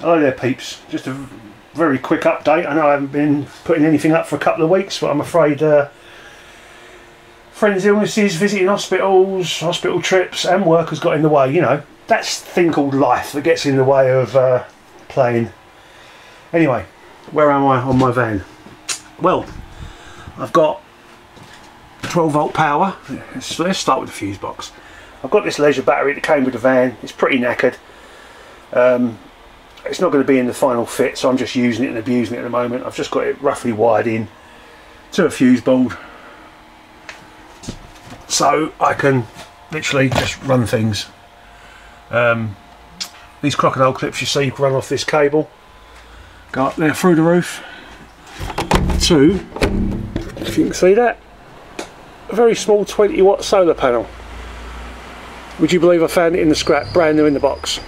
Hello there peeps, just a very quick update. I know I haven't been putting anything up for a couple of weeks but I'm afraid uh, friends illnesses, visiting hospitals, hospital trips and work has got in the way, you know. That's thing called life that gets in the way of uh, playing. Anyway, where am I on my van? Well, I've got 12 volt power. Let's, let's start with the fuse box. I've got this leisure battery that came with the van. It's pretty knackered. Um, it's not going to be in the final fit so I'm just using it and abusing it at the moment. I've just got it roughly wired in to a fuse board. So I can literally just run things. Um, these crocodile clips you see you can run off this cable go up there through the roof to if you can see that a very small 20 watt solar panel. Would you believe I found it in the scrap brand new in the box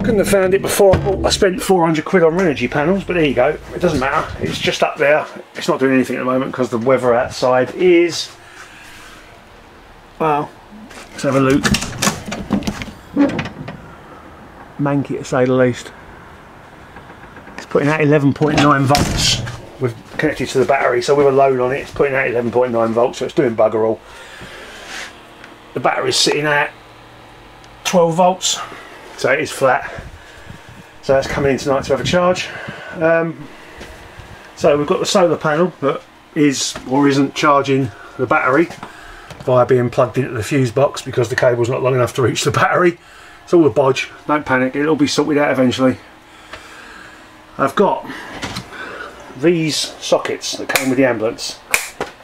couldn't have found it before I, I spent 400 quid on Renogy panels, but there you go. It doesn't matter. It's just up there. It's not doing anything at the moment because the weather outside is, well, let's have a look. Manky to say the least. It's putting out 11.9 volts with connected to the battery, so with a load on it, it's putting out 11.9 volts, so it's doing bugger all. The battery's sitting at 12 volts so it is flat. So that's coming in tonight to have a charge. Um, so we've got the solar panel that is or isn't charging the battery via being plugged into the fuse box because the cable's not long enough to reach the battery. It's all a bodge. Don't panic. It'll be sorted out eventually. I've got these sockets that came with the ambulance.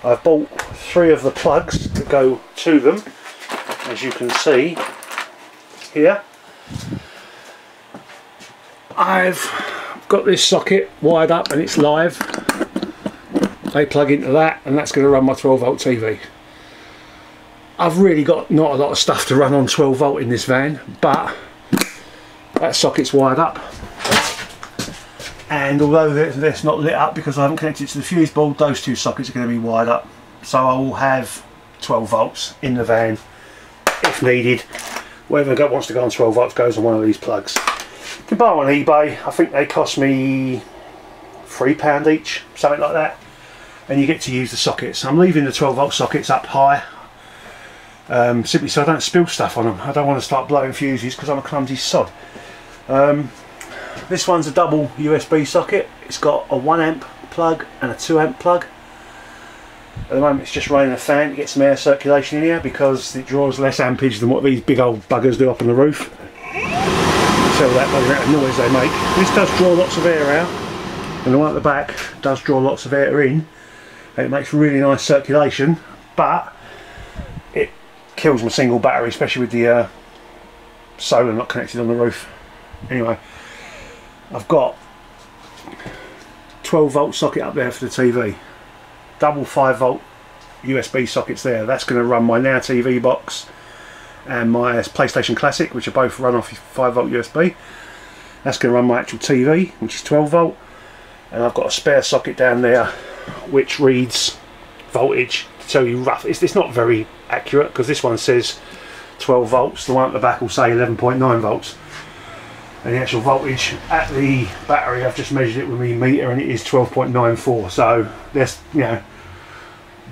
I've bought three of the plugs that go to them as you can see here I've got this socket wired up and it's live. They plug into that and that's going to run my 12 volt TV. I've really got not a lot of stuff to run on 12 volt in this van but that socket's wired up and although it's not lit up because I haven't connected it to the fuse board those two sockets are going to be wired up so I will have 12 volts in the van if needed whoever wants to go on 12 volts goes on one of these plugs you can buy on eBay. I think they cost me £3 each, something like that. And you get to use the sockets. I'm leaving the 12 volt sockets up high. Um, simply so I don't spill stuff on them. I don't want to start blowing fuses because I'm a clumsy sod. Um, this one's a double USB socket. It's got a 1 amp plug and a 2 amp plug. At the moment it's just running a fan to get some air circulation in here because it draws less ampage than what these big old buggers do up on the roof tell that by the amount of noise they make. This does draw lots of air out and the one at the back does draw lots of air in it makes really nice circulation but it kills my single battery especially with the uh, solar not connected on the roof. Anyway I've got 12 volt socket up there for the TV double 5 volt USB sockets there. That's going to run my Now TV box and my PlayStation Classic which are both run off 5 volt USB that's going to run my actual TV which is 12 volt. And I've got a spare socket down there which reads voltage to tell you rough it's, it's not very accurate because this one says 12 volts. The one at the back will say 11.9 volts and the actual voltage at the battery I've just measured it with my meter and it is 12.94 so there's you know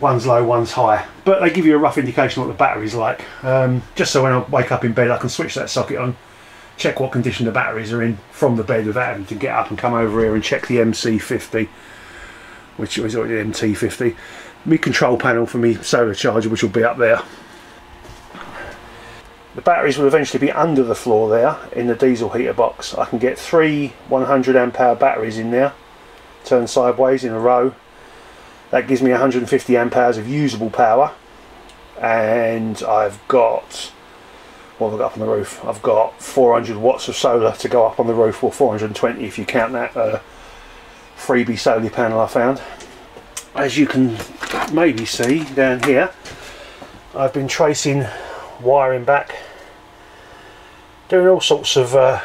one's low, one's high. But they give you a rough indication what the battery's like. Um, just so when I wake up in bed I can switch that socket on, check what condition the batteries are in from the bed without having to get up and come over here and check the MC50, which is already MT50. my control panel for me solar charger which will be up there. The batteries will eventually be under the floor there in the diesel heater box. I can get three 100 amp hour batteries in there, turned sideways in a row that gives me 150 amp hours of usable power and I've got what have I got up on the roof? I've got 400 watts of solar to go up on the roof or 420 if you count that uh, freebie solar panel I found as you can maybe see down here I've been tracing wiring back doing all sorts of uh,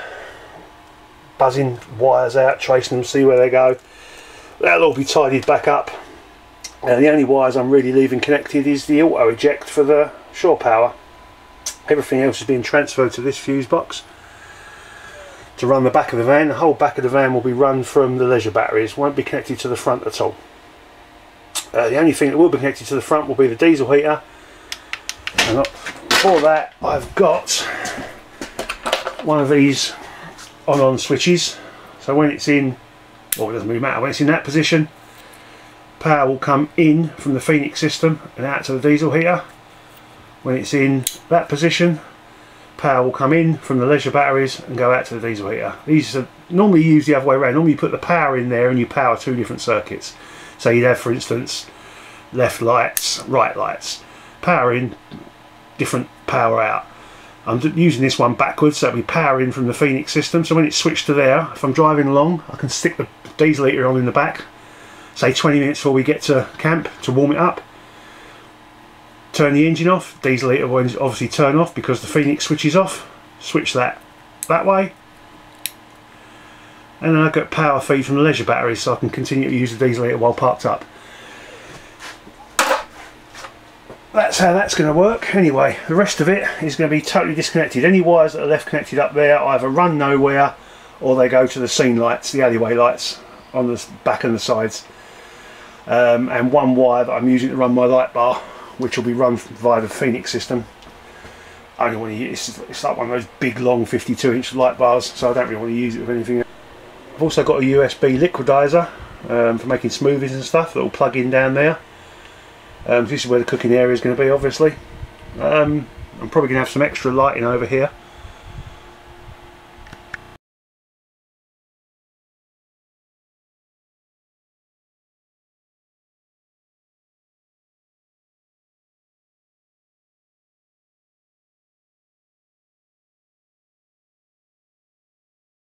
buzzing wires out tracing them see where they go that'll all be tidied back up and the only wires I'm really leaving connected is the auto eject for the shore power everything else is being transferred to this fuse box to run the back of the van. The whole back of the van will be run from the leisure batteries, won't be connected to the front at all. Uh, the only thing that will be connected to the front will be the diesel heater. And for that I've got one of these on-on switches. So when it's in, well it doesn't really matter, when it's in that position, power will come in from the Phoenix system and out to the diesel heater. When it's in that position, power will come in from the leisure batteries and go out to the diesel heater. These are normally used the other way around. Normally you put the power in there and you power two different circuits. So you'd have, for instance, left lights, right lights. Power in, different power out. I'm using this one backwards, so it'll be power in from the Phoenix system. So when it's switched to there, if I'm driving along, I can stick the diesel heater on in the back, say 20 minutes before we get to camp to warm it up turn the engine off diesel heater will obviously turn off because the Phoenix switches off switch that that way and then I've got power feed from the leisure batteries so I can continue to use the diesel heater while parked up that's how that's going to work anyway the rest of it is going to be totally disconnected any wires that are left connected up there either run nowhere or they go to the scene lights the alleyway lights on the back and the sides um, and one wire that I'm using to run my light bar which will be run via the Phoenix system. I don't want to use it's like one of those big long 52 inch light bars so I don't really want to use it with anything. I've also got a USB liquidizer um, for making smoothies and stuff that will plug in down there. Um, this is where the cooking area is going to be obviously. Um, I'm probably going to have some extra lighting over here